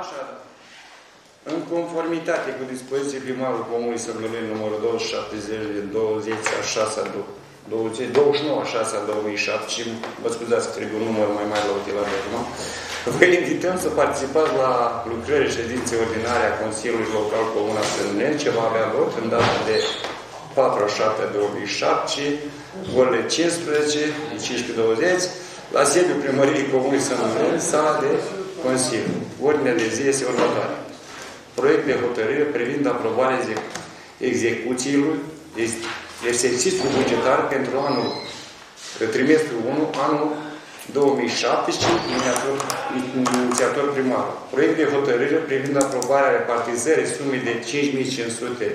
Așa. În conformitate cu dispoziție primarul Comunului Sărbălării numărul 270 din 20 a 6 a 20, 29 a 6 a 2007 și vă scuzați că trebuie un număr mai mare la utilare acum. Vă invităm să participați la lucrări ședințe ordinare a Consiliului Local Comuna Sărbălări, ce va avea loc în data de 4 a 7 a 2007 și orele 15, 15-20, la sediul primăriei Comunei Sănătăți, sala de Consiliu. Ordinea de zi este următoare. Proiect de hotărâre privind aprobarea execuțiilor exercițiul bugetar pentru anul trimestru 1, anul 2017, inițiator, inițiator primar. Proiect de hotărâre privind aprobarea repartizării sumei de 5500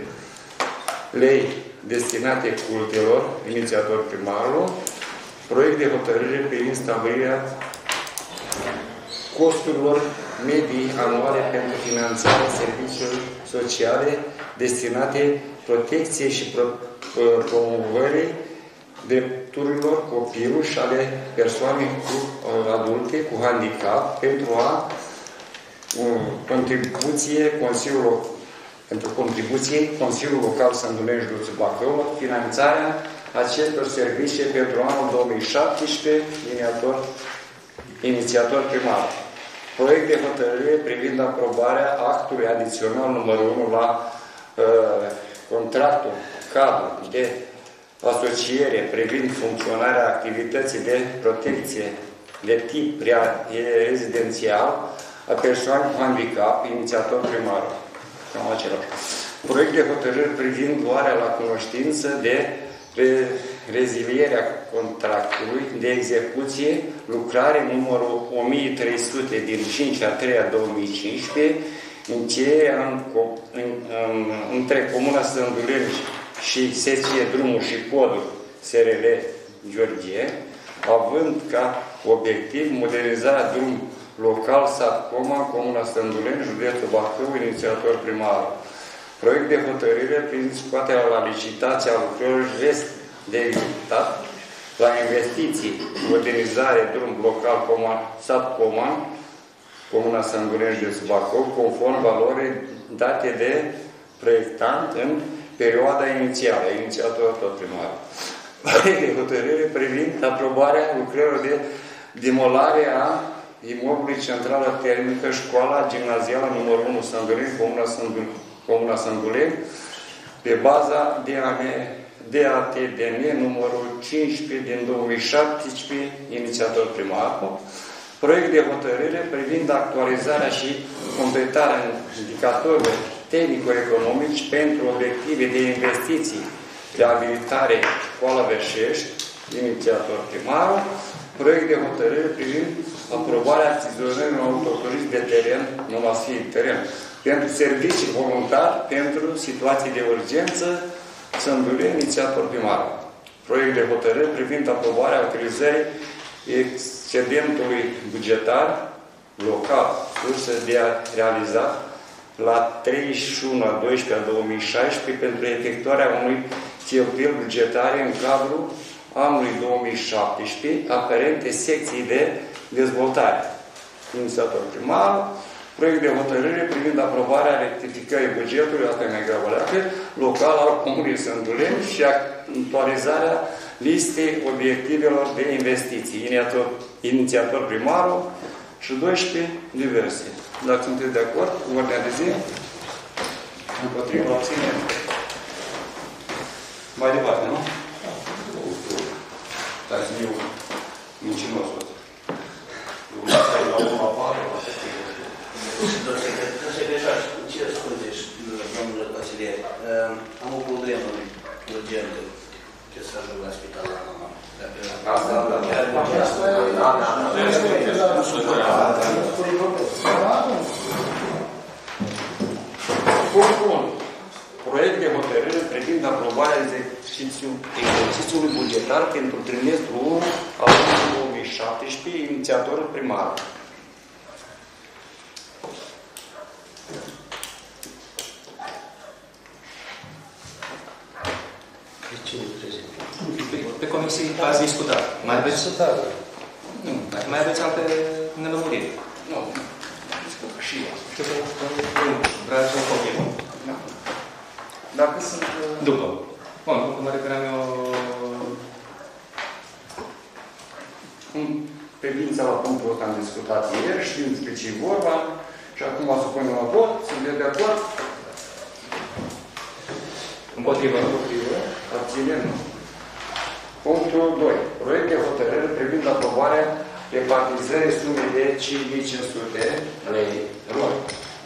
lei destinate cultelor, inițiator primarul, proiect de hotărâre privind stabilirea costurilor medii anuale pentru finanțarea serviciilor sociale destinate protecției și promovării drepturilor copilului și ale persoanei cu, uh, adulte cu handicap pentru a uh, contribuție Consiliul pentru contribuție Consiliul Local Sândulen Județul Bacău, finanțarea acestor servicii pentru anul 2017, inițiator, inițiator primar. Proiect de hotărâre privind aprobarea actului adițional numărul 1 la uh, contractul cadru de asociere privind funcționarea activității de protecție de tip rezidențial a persoanei cu handicap, inițiator primar. Cam același. Proiect de hotărâre privind luarea la cunoștință de pe rezilierea contractului de execuție, lucrare numărul 1300 din 5 a 3 a 2015, încheierea în, în, în, între Comuna Sânduleni și secție drumul și podul SRL Gheorghe, având ca obiectiv modernizarea drum local sat Coma, Comuna Stânduleni, județul Bacău, inițiator primar proiect de hotărâre prin scoaterea la licitație a lucrărilor rest de executat la investiții, modernizare, drum local, coman, sat coman, Comuna Sândurești de Subacov, conform valorii date de proiectant în perioada inițială, inițiator tot primar. Proiect de hotărâre privind aprobarea lucrărilor de demolare a imobilului centrală termică școala gimnazială numărul 1 Sândurești, Comuna Sândurești Comuna Sânduleni, pe baza DATDN numărul 15 din 2017, inițiator primar, proiect de hotărâre privind actualizarea și completarea indicatorilor tehnico-economici pentru obiective de investiții, reabilitare școala Verșești, inițiator primar, proiect de hotărâre privind aprobarea achiziționării unui autoturism de teren, nu va fi teren, pentru servicii voluntar, pentru situații de urgență, Sândule, inițiator primar. Proiect de hotărâre privind aprobarea utilizării excedentului bugetar local, sursă de a realiza la 31 a 12 a 2016 pentru efectuarea unui cheltuieli bugetare în cadrul anului 2017 aferente secții de dezvoltare. Inițiator primar, proiect de hotărâre privind aprobarea rectificării bugetului, asta e mai gravoleacă, local al Comunei Sânduleni și actualizarea listei obiectivelor de investiții. Inițiator, inițiator primarul și 12 diverse. Dacă sunteți de acord cu ordinea de zi, împotriva obține. Mai departe, nu? Dar eu mincinos. Eu la o Secretar, ce scuze, domnule consilier, am o problemă urgentă. Ce să ajung la spital la mama. Asta, da, chiar Punct 1. Proiect de hotărâre privind aprobarea exercițiului bugetar pentru trimestrul 1 al 2017, inițiatorul primar. Pe comisii ați discutat. Mai aveți? Discutat. Nu. Mai aveți alte nelămuriri. Nu. Și eu. Vreau să o copie. Da. Dacă sunt... uh, După. Bun, cum mă refeream eu... În privința la punctul ăsta am discutat ieri, știm despre ce e vorba și acum o să punem la vot. Sunteți de acord? Împotrivă. Împotrivă. Abținem? Nu. Punctul 2. Proiect de hotărâre privind aprobarea repartizării sumei de 5500 lei lor.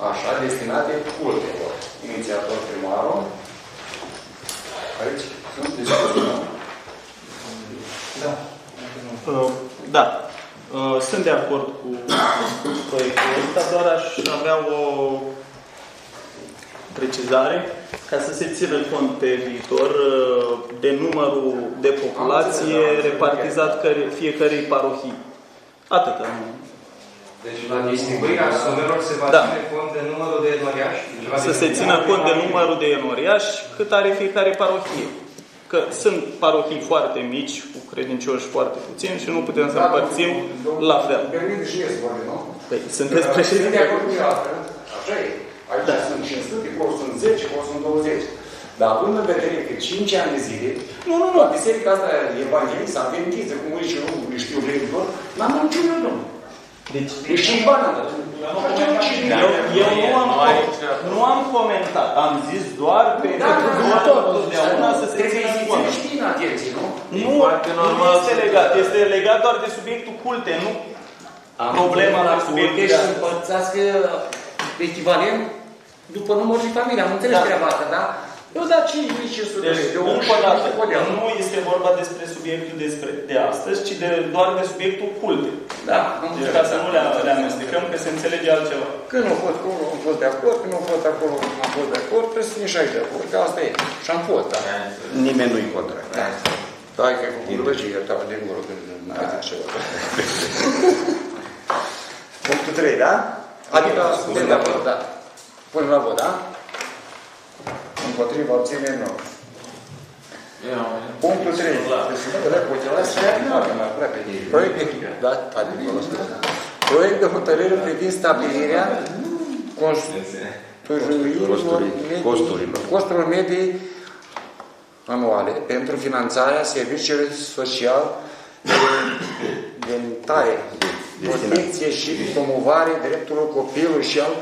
Așa, destinate cultelor. Inițiator primarul. Aici sunt discuții, nu? Da. Uh, Da. Uh, Sunt de acord cu proiectul ăsta, doar aș avea o precizare ca să se țină cont pe viitor uh, de numărul de populație repartizat căre- fiecărei parohii. Atâta. nu. Deci la distribuirea sumelor se va Da. ține cont de numărul de enoriași? Să se țină cont de numărul de enoriași cât are fiecare parohie. Că sunt parohii foarte mici, cu credincioși foarte puțini și nu putem să împărțim la fel. Permite și mie să vorbim, nu? Păi, sunteți Sunt de președinte? acord cu asta. Așa e. Aici Da. sunt 500, acolo sunt 10, acolo sunt 20. Dar având în vedere că 5 ani de zile, Nu, nu, nu. la biserica asta evanghelistă, adventistă, cum îi și eu, îi știu vrednitor, n-am dat niciun euro. Deci, Deci 5 bani am dat. Așa, cinci mii. Eu, eu nu, am, nu am comentat, am zis doar pe Da, da, da, doar tot. totdeauna să se Trebuie țină să cont. ți știi în atenție, nu? Nu, nu este legat, este legat doar de subiectul culte, nu problema la subiectul Deci de să astăzi. împărțească echivalent după număr și familie. Am înțeles Da. treaba asta, da? Eu da 5500 de Deci, lei. Eu încă o dată, podea. nu este vorba despre subiectul despre, de astăzi, ci de, doar de subiectul culte. Da, am Deci înțeles. ca să nu le, le amestecăm, că se înțelege altceva. Când nu fost acolo, am fost de acord, când nu fost acolo, am fost de acord, trebuie să fim și aici de acord, că asta e. Și am fost, da. Nimeni nu-i contra. Da. Stai că ai făcut lăgie, tău de gură, că n-ai zis ceva. Punctul 3, da? Adică, suntem de acord, da. Punem la vot, da? Împotriva, obținem nou. Punctul 3. Proiect de, da, adică, Proiect de hotărâre privind stabilirea construirilor medii- Costurilor. costurilor medii anuale pentru finanțarea serviciilor social de dentare, protecție și promovare drepturilor copilului și al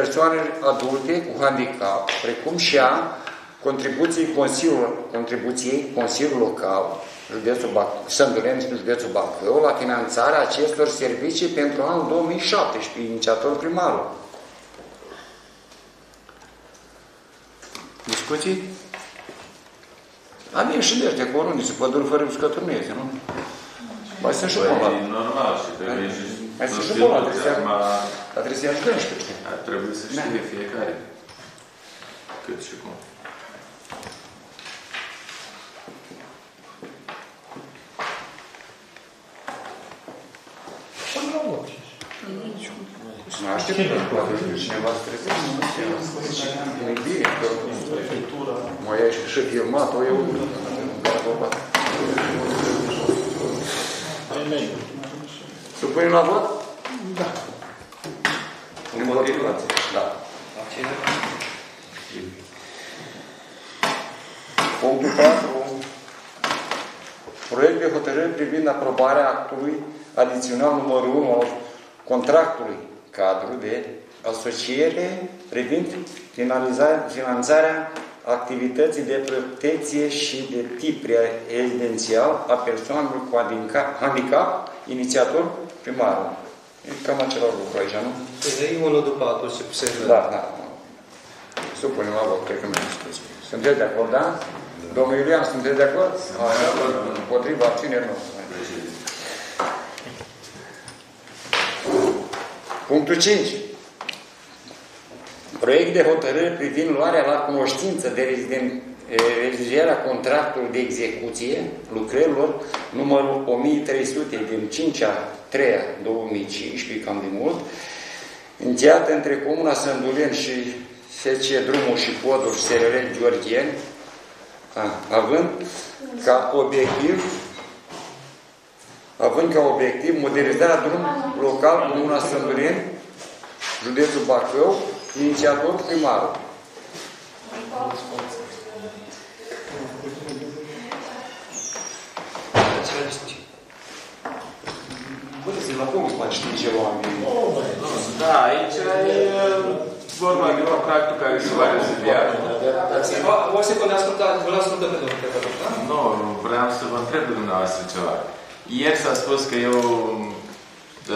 persoanelor adulte cu handicap, precum și a contribuției Consiliului, contribuției Consiliului Local, județul Bac- Sândulen, județul Bacău, la finanțarea acestor servicii pentru anul 2017, inițiator primarul. Discuții? Avem și de ăștia cu orundițe, păduri fără uscături nu este, nu? Mai sunt și Păi, pola. normal și trebuie și... Mai sunt și susținut, pola, trebuie să- acum Dar trebuie să-i ajutăm și pe ăștia. ar trebui să știe fiecare. Cât și cum. Nu așteptăm, poate fi? Cineva să trezește. E bine, că mă ia și și filmat, o eu Să punem la vot? Da. Împotriva. Da. Punctul 4. Proiect de hotărâre privind aprobarea actului adițional numărul 1 al contractului cadru de asociere privind finalizarea, finanțarea activității de protecție și de tip rezidențial a persoanelor cu handicap, handicap inițiator primarul. E cam același lucru aici, nu? Păi unul după altul ce se Da, da. Supunem la vot, cred că mi-am spus. Sunteți de acord, da? Domnul Iulian, sunteți de acord? Împotriva, abțineri, nu. Punctul 5. Proiect de hotărâre privind luarea la cunoștință de reziden- eh, rezilierea contractului de execuție lucrărilor numărul 1300 din 5 a 3 -a 2015, cam de mult, încheiată între Comuna Sândulen și SC Drumul și Podul și SRL Gheorgheni, a- având ca obiectiv având ca obiectiv modernizarea drumului local Comuna Sândureni, județul Bacău, inițiator primarul. Băieți, la cum mai știi ce oameni? Da, aici e vorba de contractul care se va rezilua. O secundă, ascultați, vă ascultăm pe domnul Pepător, da? Nu, vreau să vă întreb de dumneavoastră ceva. Ieri s-a spus că e o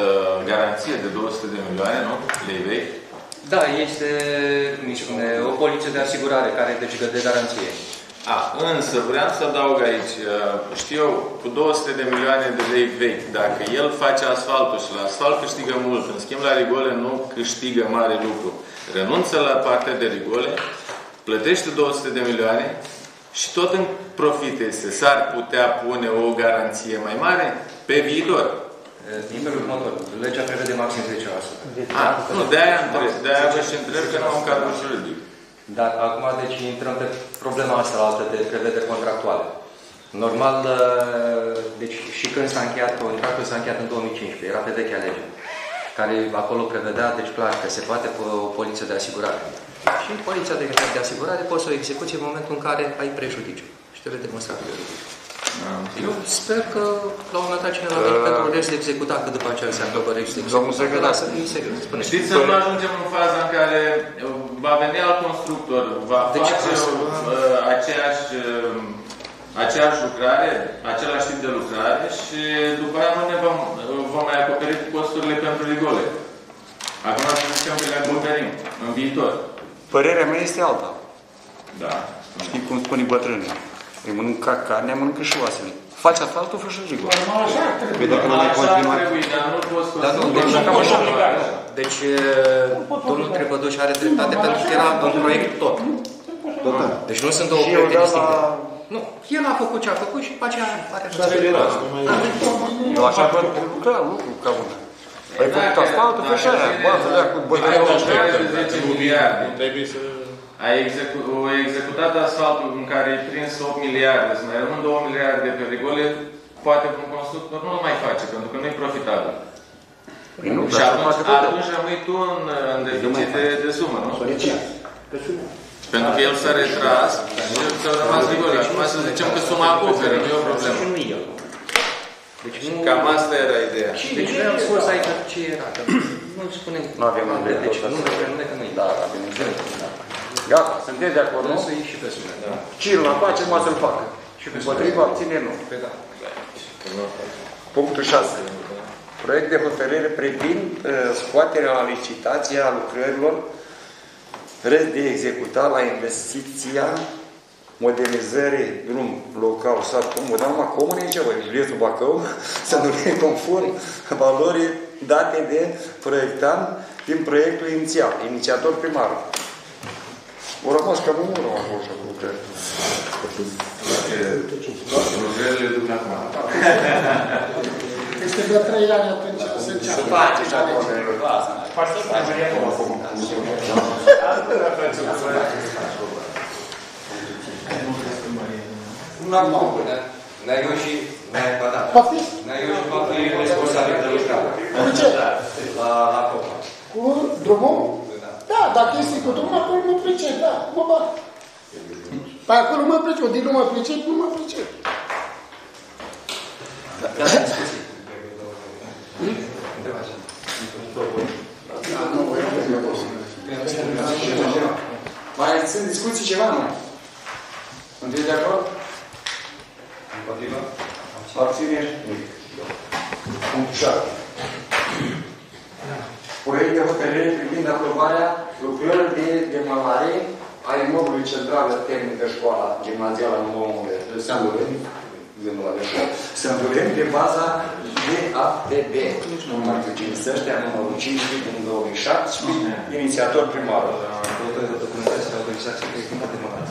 uh, garanție de 200 de milioane, nu? Lei vechi. Da, este cum îi spune, o poliță de asigurare care deci de garanție. A, însă vreau să adaug aici, uh, știu eu, cu 200 de milioane de lei vechi, dacă el face asfaltul și la asfalt câștigă mult, în schimb la rigole nu câștigă mare lucru, renunță la partea de rigole, plătește 200 de milioane și tot în profite s-ar putea pune o garanție mai mare pe viitor. Din felul următor, legea prevede maxim 10%. A, nu, de-aia întreb, de-aia vă și întreb că nu am cadru juridic. Dar acum, deci, intrăm pe problema asta altă de prevedere contractuale. Normal, uh, deci și când s-a încheiat contractul, s-a încheiat în 2015, era pe vechea lege, care acolo prevedea, deci clar, că se poate pe o poliță de asigurare. Și poliția de, de asigurare poți să o execuți în momentul în care ai prejudiciu și trebuie demonstrat prejudiciu. Eu sper că la un moment dat cineva va veni pentru rest de executat, că după aceea se aprobă rest de Domnul executat. secretar. Da, să fie serios. Spune. Știți să nu ajungem în faza în care uh, va veni alt constructor, va Deci, face asta- uh, aceeași, uh, aceeași lucrare, același tip de lucrare și după aia nu ne vom, uh, vom mai acoperi costurile pentru rigole. Acum să zicem că le acoperim în viitor. Părerea mea este alta. Da. Știi cum spune bătrânii? Îi mănâncă carnea, mănâncă și oasele. Faci asfaltul, fă și rigol. Păi dacă nu mai Așa ar continua... trebui, dar nu poți Dar nu, construi deci, cam așa. deci e, domnul Trepăduș are dreptate pentru că era un proiect tot. Total. Deci nu sunt două Și eu proiecte da distincte. la... Nu, el a făcut ce a făcut și după aceea are Eu așa văd lucra, lucru ca una. Ai făcut asfaltul, fă și aia. Bă, să cu bătrânii Ai ăștia. 10 miliarde. Trebuie să... Ai execu- o executat asfaltul în care ai prins 8 miliarde, să mai rămân 2 miliarde pe rigole, poate un constructor nu mai face, pentru că nu e profitabil. Păi nu, și dar să atunci, facă tot. atunci rămâi tu în, în deficit de, de sumă, nu? Pentru că el s-a retras și ți-au rămas rigole. Acum să zicem că suma acoperă, nu e o problemă. Și nu el. Deci nu... Cam asta era ideea. Deci noi am spus aici ce era. Că nu spunem. Nu avem alte, unde Deci tot nu asta. merge, nu că nu e. Da, da, bineînțeles. Gata, sunteți de acord, nu? Să iei și pe sunet. Da. Cine îl face, mă să-l facă. Și pe Împotriva, abține, nu. Păi da. Punctul 6. Proiect de hotărâre privind uh, scoaterea la licitație a lucrărilor rest de executat la investiția modernizării drum local sat comun, dar numai comun e ceva, județul Bacău, să nu fie conform valorii date de proiectant din proiectul inițial, inițiator primar. Au rămas cam în urmă acolo și acolo, cred. Lucrările duc acum. Este de trei ani atunci se încearcă. Se face și acolo. Un an nou, da? N-ai eu și... N-ai, ba da. Poftiți? N-ai eu și faptul e responsabil de lucrare. Cu ce? La, la COPA. Cu drumul? Da. Da, dacă este cu drumul, acolo mă pricep, da, mă bag. Pe acolo mă pricep, din nu mă pricep, nu mă pricep. Da, discuții. Întrebați. Mai sunt discuții ceva, nu? Sunteți de acord? Împotriva? Abțineri? Punctul 7. Proiect de hotărâre privind aprobarea lucrărilor de demolare a imobilului central termen de școala gimnazială numărul de Sândureni, Sândureni, pe baza DAPB, numărul 5 ăștia, numărul 5 din 2007, inițiator primarul. Toată documentația de autorizație că e de mare.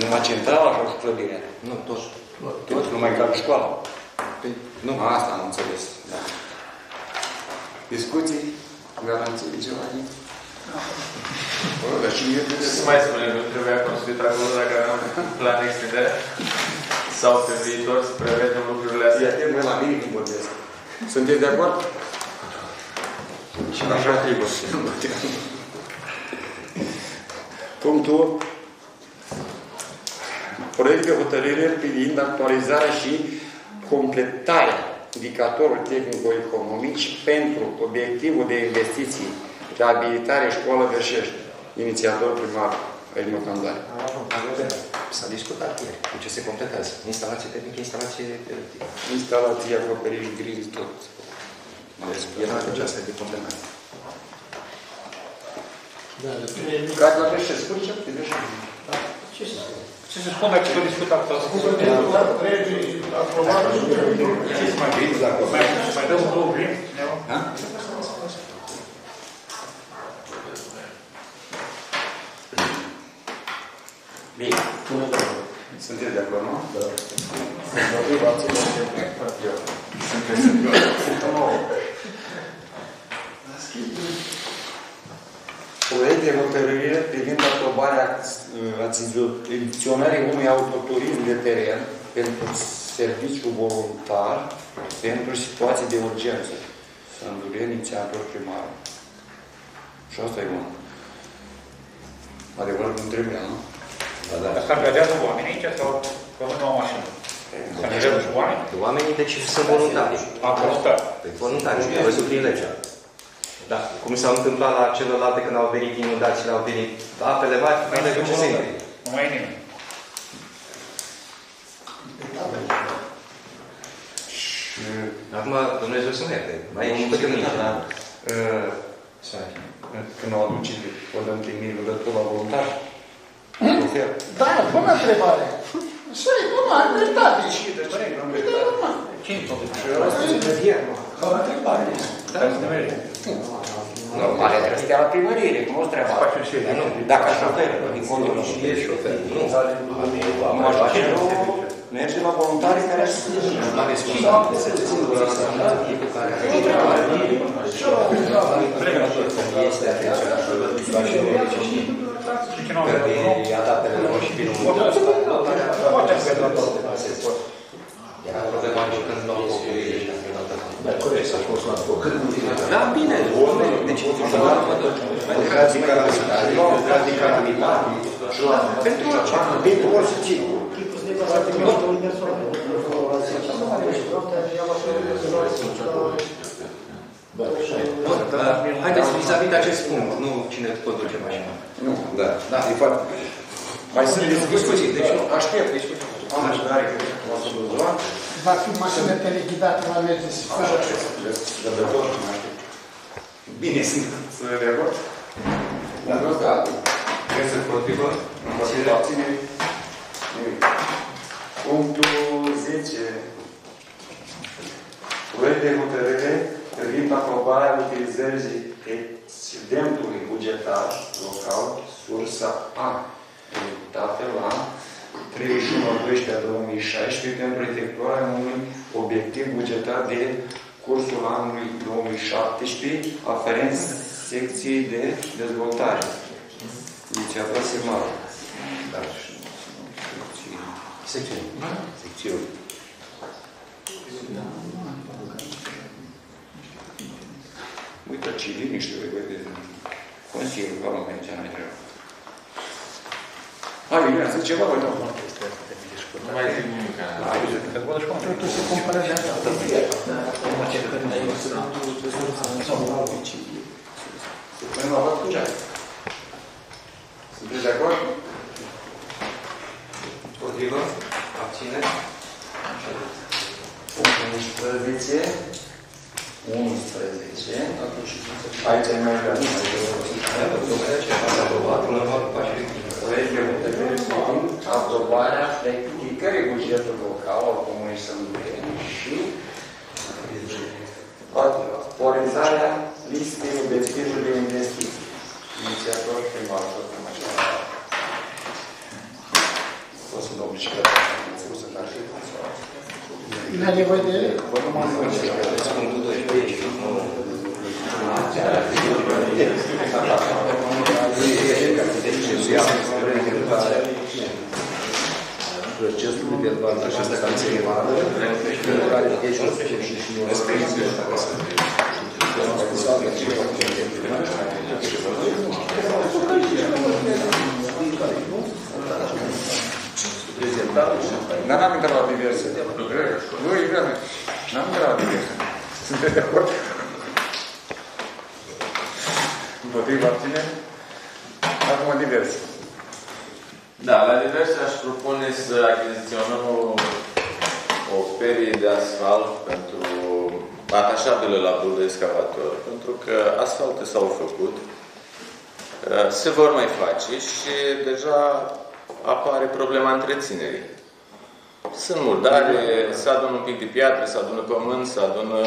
Numai centrala sau și clădirea? Nu, tot. Tot, numai ca școala. Păi, nu. Asta am înțeles. Da. Discuții? Garanții? Ceva din? Bă, dar și eu trebuie Să să mai spunem, nu trebuia construit acolo dacă aveam plan de extindere? Sau pe viitor să prevedem lucrurile Fii astea? atent, mă, la mine când vorbesc. Sunteți de acord? Și așa trebuie. Punctul Proiect de hotărâre privind actualizarea și completarea indicatorului tehnico-economici pentru obiectivul de investiții, reabilitare școală Verșești. Inițiator primar Elmo Candare. S-a discutat ieri cu ce se completează. Instalație tehnică, instalație electrică. Instalație, acoperiș, grill, tot. Era aceasta de completare. Da, da. Care la Verșești? Spune ce pe Verșești. Ce să spun? Ce să spun dacă s-a discutat asta? Deputat, trebuie aprobat și Ce să mai vrei? Mai mai dăm două vremi? Bine. Sunteți de acord, nu? Da. Împotriva Proiect de hotărâre privind aprobarea uh, achiziționării unui autoturism de teren pentru serviciu voluntar pentru situații de urgență. Sândurie, inițiator primar. Și asta e unul. Adevărat, nu trebuia, nu? Dar se angajează oameni aici sau rămân o mașină? Se angajează și oameni? Oamenii deci sunt voluntari. Am voluntar. Păi voluntari, și văzut prin legea. Da. Cum s-a întâmplat la celelalte când au venit inundațiile, au venit apele mari, mai de ce se Nu mai e nimeni. Și Acum, Dumnezeu să ne ierte. Mai e și Domnul pe când secretar, uh, când o aduce, o dăm primire, o tot la voluntar? Ofer. Da, bună întrebare. Așa e, bună, ai dreptate. E de urmă. Cine tot? Normal, trebuie să stea la primărie, cum o treaba. Facem și Nu, Dacă așa oferă, dincolo nu. Și e șofer. Nu. Numai șoferul merge la voluntari care să Nu are responsabilitate să țină cu care este atenționat și Și nu că avem e adaptele lor și vin un Poate să vedem toate. Era problema și când nu au copiii ăștia, când au dat. Corect, să fost la Da, bine, deci Ocazie calamitate. Ocazie calamitate. pentru orice. Pentru orice țin. Bun, haideți vis-a-vis de acest punct, nu cine pot duce mașina. Nu, Da, da, e foarte... mai sunt Discuții, deci nu. Aștept, deci am așteptare că o să duc Va fi mașină telechidată la merge și fără. Răbdător, nu aștept. Bine, sunt de acord? Da, da. Vreți să potrivă? Împotriva abțineri? Nimic. Punctul 10. Proiect de hotărâre privind aprobarea utilizării excedentului bugetar local, sursa A, dată la 31.12.2016 pentru efectuarea unui obiectiv bugetar de cursul anului 2017 aferent secției de dezvoltare. Inițiator semnal. Da. Secțiune. Secțiune. Uite ce liniște voi de Consiliul, vă rog, aici mai trebuie. Hai, bine, zic ceva, voi nu. Nu mai zic nimic. Totul se cumpără de asta. Punem la vot cu ce? Sunteți de acord? Potrivă? Abține? Punctul 11. 11. Aici e mai greu. Ați aprobat, până la urmă, pași Proiect de hotărâre privind aprobarea rectificării bugetului local al Comunei Sănăteni și actualizarea listei obiectivului de investiții. Inițiator primar, tot în așa. O să dau niște o să dar și Nu are nevoie de ele? Punctul 12. Procesul de dezvoltă această canție. Dar n-am intrat la diverse. Nu, e bine. N-am intrat la diverse. Sunteți de acord? Împotriva abține? Acum diverse. Da, la diverse aș propune să achiziționăm o, o perie de asfalt pentru atașabile la bul de excavator, pentru că asfalte s-au făcut, uh, se vor mai face și deja apare problema întreținerii. Sunt murdare, se adună un pic de piatră, se adună pământ, se adună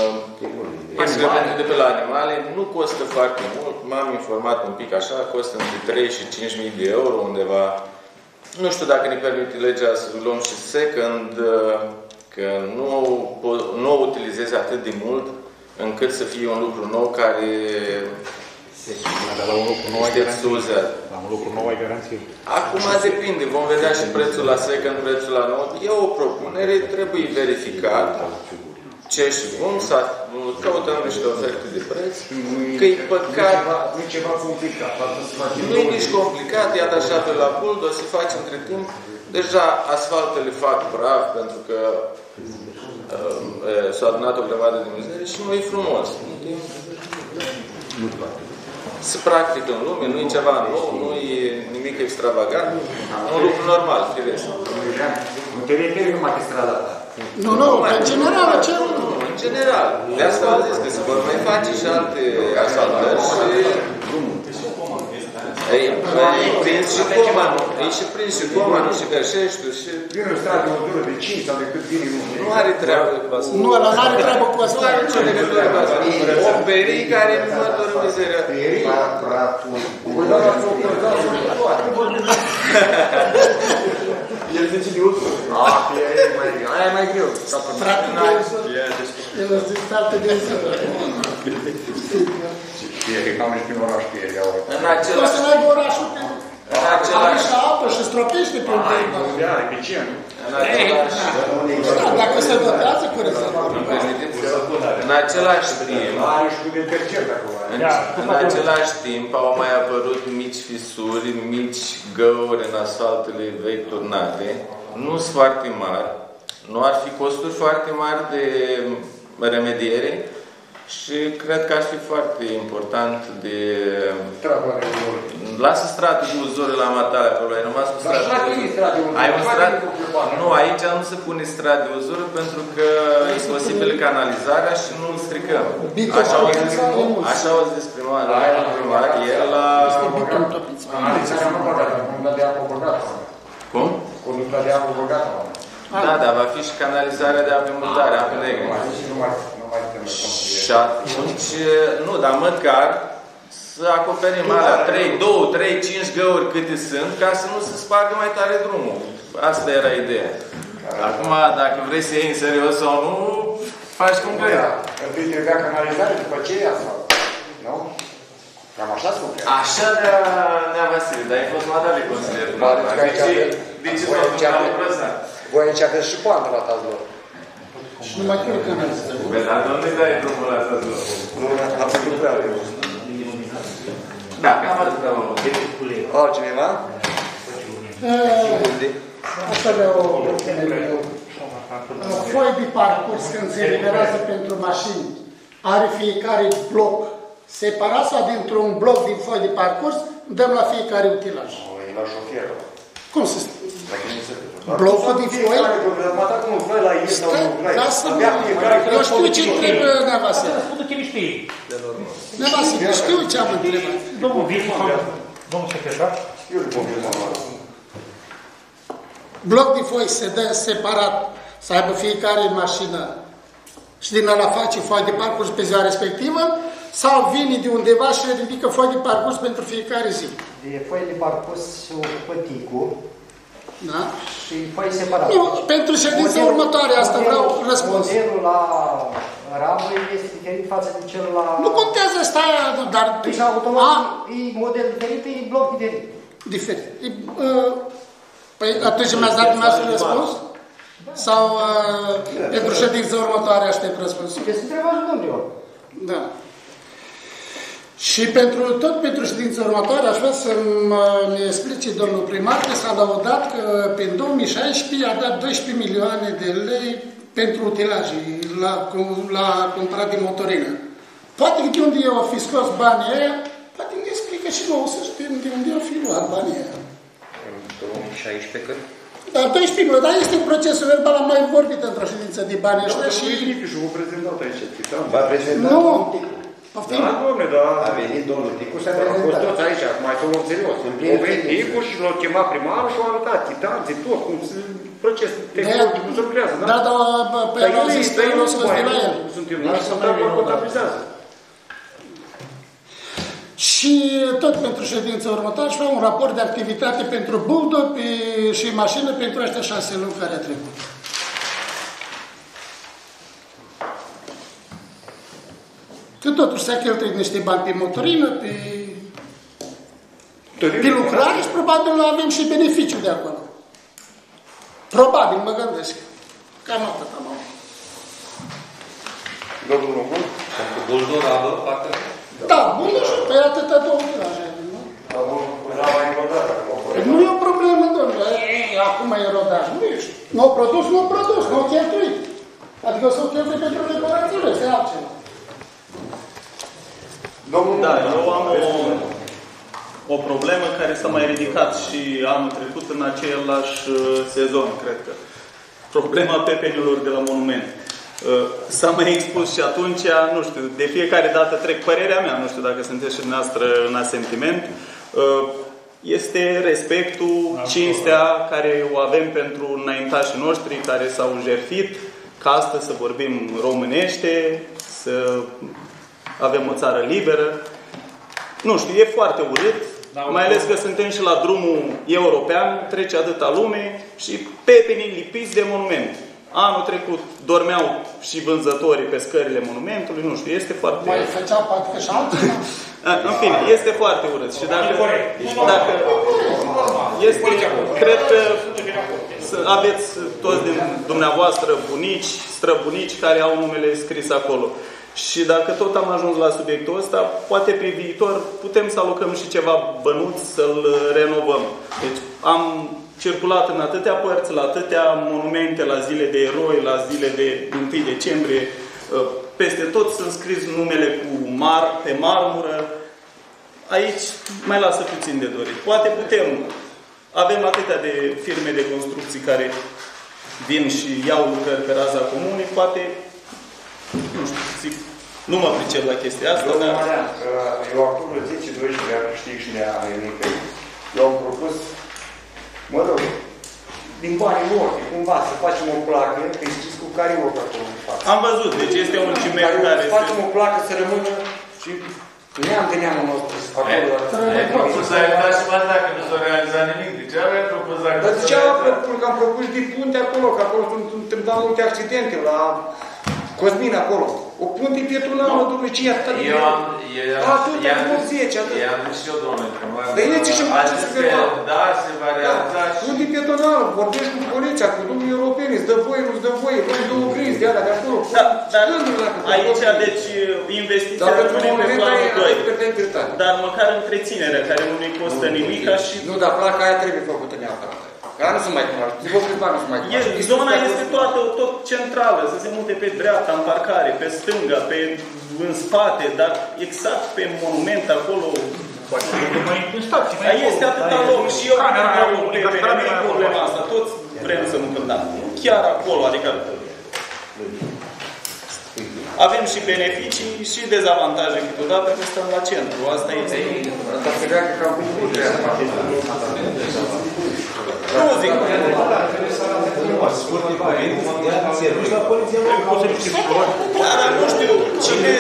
excremente de pe la animale. Nu costă foarte mult, m-am informat un pic așa, costă între 3 și 5 mii de euro undeva. Nu știu dacă ne permite legea să luăm și second, uh, că nu, po- nu o utilizezi atât de mult încât să fie un lucru nou care Dar la un lucru nou ai este garanție. suzat. La un lucru nou ai garanție. Acum depinde, vom vedea și prețul la second, prețul la nou. E o propunere, trebuie verificat ce și cum, să căutăm niște oferte de preț, că e păcat, Nu e ceva complicat. Asta se face nu e nici complicat, e atașat pe la buld, o să faci între timp. Deja asfaltele fac praf pentru că uh, uh, s-a adunat o grămadă de mizerie și nu e frumos. Se practică în lume, nu e ceva nou, nu e nimic extravagant, e un lucru normal, firesc. Nu te referi numai pe strada ta. Nu, nu, în general, ce... În general. De asta am zis că se vor mai face și alte asfaltări și... Ei, e prins și coma, e și prins și coma, nu și găsești și... Vine o stradă o dură de 5 sau de cât vine unul. Nu are treabă cu asta. Nu, ăla n-are treabă cu Nu asta. are nicio legătură cu asta. O perii care nu mă doar mizeria. Păi da, dați o dați El zice de ultimul. Ah, e mai greu. Aia e mai greu. Frate, el a zis altă de zi. Fie că am și prin oraș pe el, iau. În O să același, n-aibă orașul pe... în Are același, și apă și stropește pe un teren. Da, e pe ce? în același, Da, dacă se dotează cu rezervă. îmi permiteți? în același timp, Are și cu detergent acolo. În, în același timp au mai apărut mici fisuri, mici găuri în asfaltele vechi turnate. Nu sunt foarte mari. Nu ar fi costuri foarte mari de remediere și cred că ar fi foarte important de... Treaba de lor. Lasă stratul de uzore la matale acolo, ai rămas cu Dar stratul dacă e strat de uzură, Ai un foarte strat... preocupant. Nu, aici nu se pune strat de uzură pentru că e posibil canalizarea și nu îl stricăm. Așa au zis, așa au zis primar, primar el la... Analiza nu băgată, conducta de apă băgată. Cum? Conducta de apă băgată. Da, da, va fi și canalizarea de ape murdare, ape negre. Aici nu mai, nu mai tem Și atunci, nu, dar măcar să acoperim alea 3, 2, 3, 5 găuri câte sunt, ca să nu se spargă mai tare drumul. Asta era ideea. Acum, dacă vrei să iei în serios sau nu, faci cum vrei. Întâi trebuia canalizare, după ce e asfalt. Nu? Cam așa se lucrează. Așa de-a Nea Vasile, dar ai fost madame de consilier. Da, deci că aici De ce- avem- De ce voi s-au aici întâmplat avem- lucrul ăsta? Voi aici aveți și poantă la tați lor. Și numai că nu canalizează. Bă, dar de unde dai drumul la asta? Nu, am făcut prea greu. Da, cam atât am Altcineva? Asta avea o propunere eu. Foi de parcurs când se eliberează pentru mașini, are fiecare bloc separat sau dintr-un bloc din foi de parcurs, dăm la fiecare utilaj. E la șofer. Cum se spune? Blocul din foi? Mata cum vrei la el sau nu vrei. Ca să nu... Abia fiecare Eu știu ce trebuie, Asta Nevasile. răspundă ce știi. Nevasile, știu ce am întrebat. Domnul Vicu, domnul secretar, Eu îl confirmam la Bloc de foi se dă separat, să aibă fiecare mașină și din ăla face foi de parcurs pe ziua respectivă, sau vine de undeva și ridică foi de parcurs pentru fiecare zi. De foi de parcurs se ocupă ticul Da? și foi separat. Nu, pentru ședința Modelul- următoare, asta vreau modelul- răspuns. Modelul la ramă este diferit față de cel la... Nu contează, stai, dar... Deci automat A, e model diferit, e bloc diferit. diferit. E, uh, Păi atunci mi-ați dat dumneavoastră răspuns? Sau uh, pentru ședința următoare aștept răspunsul? Este întrebare, domnule. Da. Și pentru, tot pentru ședința următoare aș vrea să ne explice domnul primar că s-a laudat că pe 2016 a dat 12 milioane de lei pentru utilaje la, la cumpărat de motorină. Poate că de unde au fi scos banii aia, poate ne explică și nouă să știm de unde au fi luat banii aia. În 2016 cât? Da, 12 milioane, dar este procesul verbal, am mai vorbit într-o ședință de bani ăștia și... și vă prezentat aici, Titan. V-a prezentat Nu. Domnul Ticu. Poftim? Da, domne, da. A venit domnul Ticu și a A fost prezentat. toți aici, acum ai să luăm serios. În Au plină venit credință. Ticu și l-au chemat primarul și au arătat titanții, tot, cum se proces tehnologic, cum se lucrează, da? Da, da, bă, pe Dar el au el zis e- că dar el o el să nu de mai- la el. Suntem Lasă noi, mai dar eu, doar da. contabilizează. Și tot pentru ședința următoare și fac un raport de activitate pentru buldo pe, și mașină pentru ăștia șase luni care a trecut. Că totuși s-a cheltuit niște bani pe motorină, pe, pe lucrare și probabil avem și beneficiu de acolo. Probabil, mă gândesc. Cam atât am avut. Domnul Roman? Buldor avă parcă? Da, bun, și pe atâta două tiraje. nu? Păi Nu e o problemă, domnule. Ei, Acum e rodaj. Nu ești. Nu au produs, nu au produs, nu au cheltuit. Adică s-au cheltuit pentru reparațiile, este altceva. Domnul Da, Roman, eu am o, aveți o problemă care s-a mai ridicat și anul trecut în același uh, sezon, cred că. Problema pepenilor de la monument. Uh, S-a mai expus și atunci, nu știu, de fiecare dată trec părerea mea, nu știu dacă sunteți și dumneavoastră în asentiment, uh, este respectul, cinstea care o avem pentru înaintașii noștri care s-au jertfit, ca astăzi să vorbim românește, să avem o țară liberă. Nu știu, e foarte urât, Da, mai ales că suntem și la drumul european, trece atâta lume și pepenii lipiți de monument. Anul trecut dormeau și vânzătorii pe scările monumentului, nu știu, este foarte... Mai făcea poate că și altceva. A, În fine, este foarte urât. Și dacă, Corect. dacă este, cred că să aveți toți din dumneavoastră bunici, străbunici care au numele scris acolo. Și dacă tot am ajuns la subiectul ăsta, poate pe viitor putem să alocăm și ceva bănuți să-l renovăm. Deci am circulat în atâtea părți, la atâtea monumente, la zile de eroi, la zile de 1 decembrie, uh, peste tot sunt scris numele cu mar, pe marmură. Aici mai lasă puțin de dorit. Poate putem. Avem atâtea de firme de construcții care vin și iau lucrări pe raza comunei. Poate, nu știu, zic, nu mă pricep la chestia asta, Domnul dar... Marian, eu acum vreo 10-12 ani știu și ne Anică, eu am propus, mă rog, din banii noștri, cumva, să facem o placă, că știți cu care o acolo în față. Am văzut, deci este un ciment Care care să facem se... o placă să rămână și neam de neamul nostru acolo. Ai propus să ai dat și mai dacă nu s-a realizat nimic. De ce ai propus dacă Dar nu de s-a ce am realizat? propus? Că am propus de punte acolo, că acolo sunt întâmplat multe accidente, la Cosmin acolo. O punte pietonală, domnule, ce e atât de Eu am, eu Da, am, tu i-am te-ai zis, 10, atât. i-am zis și eu, domnule, că mă... Dar e ce și a face zis să că, vedem. da, se va realiza și... Punte pietonală, vorbești cu poliția, cu domnul europeni, îți dă voie, nu-ți dă voie, vrei două grinzi de alea de acolo. Da, dar Gândurile alea, aici, că- deci, investiția Dar pentru rămâne pe moment planul ai 2. ai de integritate. Dar măcar întreținerea, care nu ne costă nimic, și Nu, dar placa aia trebuie făcută neapărat. Că aia nu se mai cunoaște. După câțiva nu se mai E, cunoaște. zona este toată, tot centrală, să se mute pe dreapta, în parcare, pe stânga, pe, în spate, dar exact pe monument acolo. Poate că mai în stație. Dar este atâta loc și eu Camera când aia, am pe unica pe camera nu e aia problema acolo. asta, toți vrem să nu cântăm. Chiar acolo, adică avem și beneficii și dezavantaje câteodată că stăm la centru. Asta este. Asta se vrea că am făcut treaba. Nu zic. Da, dar nu știu cine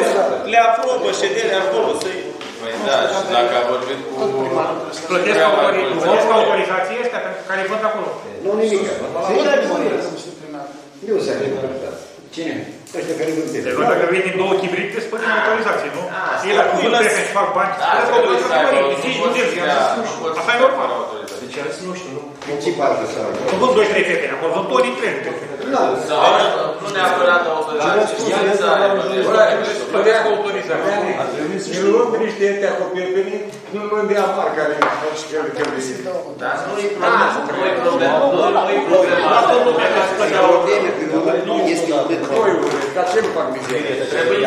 le aprobă șederea acolo să-i Păi da, și dacă a vorbit cu... Plătesc autori- plătesc autorizație ăstea pentru care văd acolo. Nu nimic. Nu se Cine? Ăștia care vând Deci văd dacă vin din două chibrite, îți plătim autorizație, nu? Ei dacă nu, vând las- trebuie și fac bani, Da, plătesc trebuie să autorizație. aibă, Zici, nu nu poți zici, să i-am ia- zis, nu poți Asta să e ia normal. Fără autorizație. socialiști nu știu, nu... Principal de sală. Nu vând 2 3 fete, acolo vând tot din trei fete. Sau nu neapărat autorizare. Plătesc autorizare. Ne luăm niște ăștia cu piepeni, nu luăm de amar care au și el că Dar nu-i problemă, nu-i problemă, nu-i problemă. Toată lumea ca să plăteau. Nu este moment. Doi ore, dar ce nu fac mizerie? Trebuie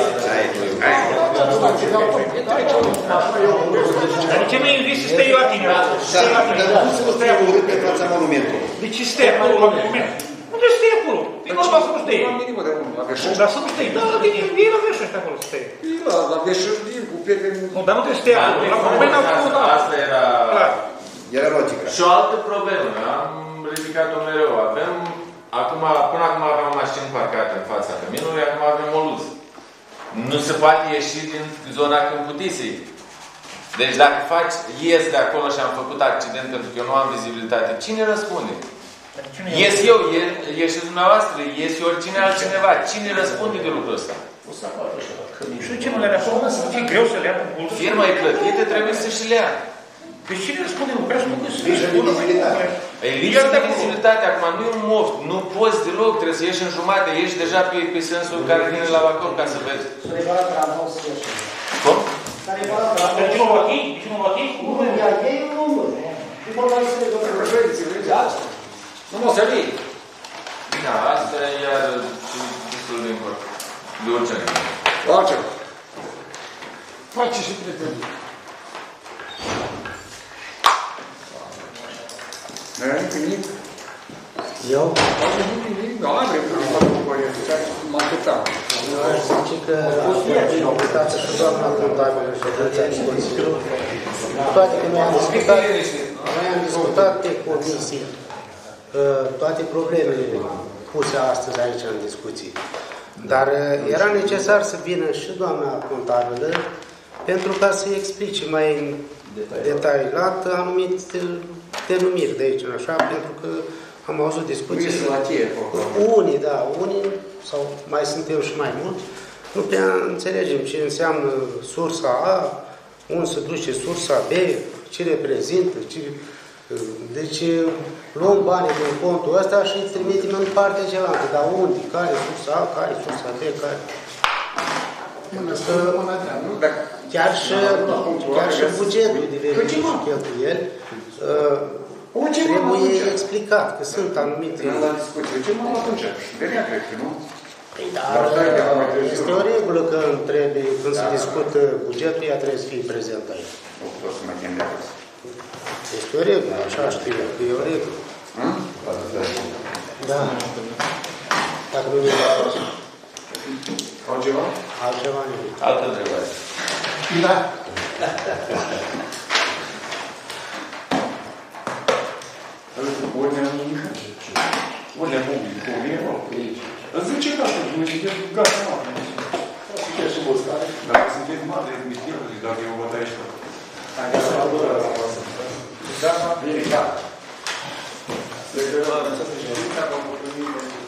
Dar de ce nu invii să stai eu la tine? Stai la tine. Dar nu să stai acolo pe fața monumentului. De ce stai acolo la moment? Unde stai acolo? E normal să nu stai. La minimă de unul, la veșești. Dar să nu stai. Da, la tine, vii la vești ăștia acolo să stai. La, la veșești, cu piepeni... Nu, dar nu trebuie să stai acolo. La monument acolo, da. Asta era... Clar. Era logică. Și o altă problemă, am ridicat-o mereu. Avem, acum, până acum aveam mașini parcate în fața căminului, acum avem o luz. Nu se poate ieși din zona Câmputisei. Deci dacă faci, ies de acolo și am făcut accident pentru că eu nu am vizibilitate, cine răspunde? Ies eu, ie- ieși dumneavoastră, ies oricine altcineva. Cine răspunde de lucrul ăsta? Și de ce nu le ia acolo? E greu să le ia pe bul. Firma e plătită, trebuie să și le ia. Deci cine răspunde? Lucrează cu gâsul. Lipsă de vizibilitate. E lipsă de vizibilitate, acum nu e un moft, nu poți deloc, trebuie să ieși în jumate, ieși deja pe, pe sensul care vine la Bacău ca să vezi. Să reparat la nou să ieși. Cum? S-a reparat la Dar ce nu va fi? Ce nu va fi? Nu, ea ei nu nu. Nu vorba să le dă. Nu mă să vii. Da, asta e iar și destul de important. De urgent. Altceva. Face și prieteni. Nu era nimic. Eu Nu am nimic, nimic. Nu am vrut să fac o părere. Mă așteptam. aș zice că invitați și doamna contabilă și agenția de Consiliu, cu toate că noi am discutat, noi am discutat pe comisii uh, toate problemele puse astăzi aici în discuții. Dar uh, era necesar să vină și doamna contabilă pentru ca să explice mai detaliat anumite denumiri de aici, așa, pentru că am auzit discuții. Uite la tine, Unii, da, unii, sau mai suntem și mai mulți, nu prea înțelegem ce înseamnă sursa A, unde se duce sursa B, ce reprezintă, ce... Deci luăm banii din contul ăsta și îi trimitem în partea cealaltă, dar unde, care sursa A, care sursa B, care... Că Nu, dacă chiar și, chiar și bugetul de venituri și cheltuieli uh, trebuie explicat că sunt anumite Când la discuție, ce m-am luat atunci? Venea, cred că, nu? Păi, dar este o regulă că trebuie, când se discută bugetul, ea trebuie să fie prezent aici. Nu pot să mă gândesc. Este o regulă, așa știu eu, că e o regulă. Hă? Da. Dacă nu e Altceva? altceva nimic. Altă întrebare. Da. Ordinea mică. Ordinea publică. Ordinea Îți zice că asta, nu zice că gata, nu. Sunteți și vă stare. Dacă sunteți mare,